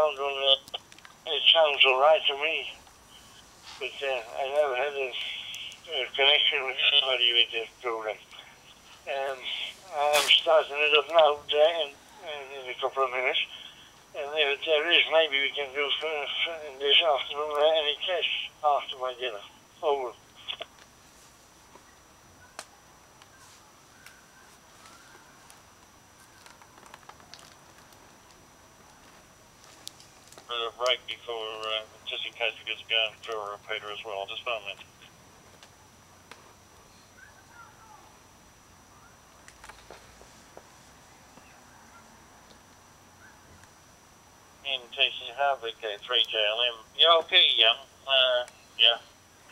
sounds the, it sounds all right to me. But uh, I never had a, a connection with anybody with this program. Um, I'm starting it up now uh, in, in a couple of minutes. And if there is, maybe we can do for, for this afternoon uh, any tests after my dinner. Over. A break before, uh, just in case it gets going for Peter as well. Just one minute. NTC Harvard K3JLM. Yeah, okay, yeah. Uh, yeah.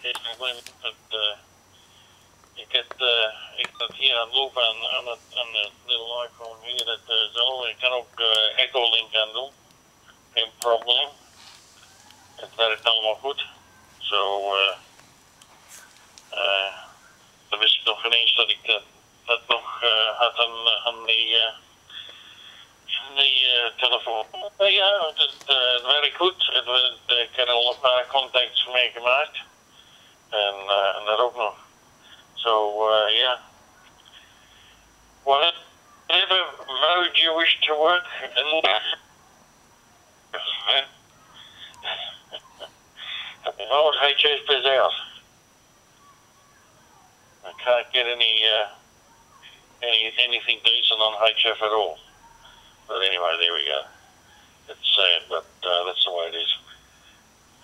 Technically, but, uh, you get, uh, you get here a loop on, on, the, on the little icon here that there's only kind of uh, EchoLink handle geen probleem. Het werkt allemaal goed. Zo, uh, uh, dan wist ik nog geen eens dat ik dat, dat nog uh, had aan, aan die, uh, die telefoon. Ja, het, het werkt goed. Het, ik heb al een paar contacts meegemaakt. En, uh, en dat ook nog. Zo, uh, yeah. Whatever mode you wish to work in. HS is out. I can't get any uh, any anything decent on HF at all. But anyway, there we go. It's sad, but uh, that's the way it is.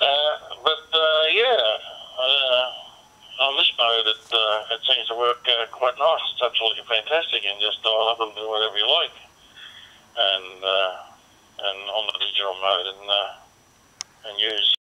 Uh, but uh, yeah, on this mode, it it seems to work uh, quite nice. It's absolutely fantastic, and just dial up and do whatever you like. And uh, and on the digital mode and and use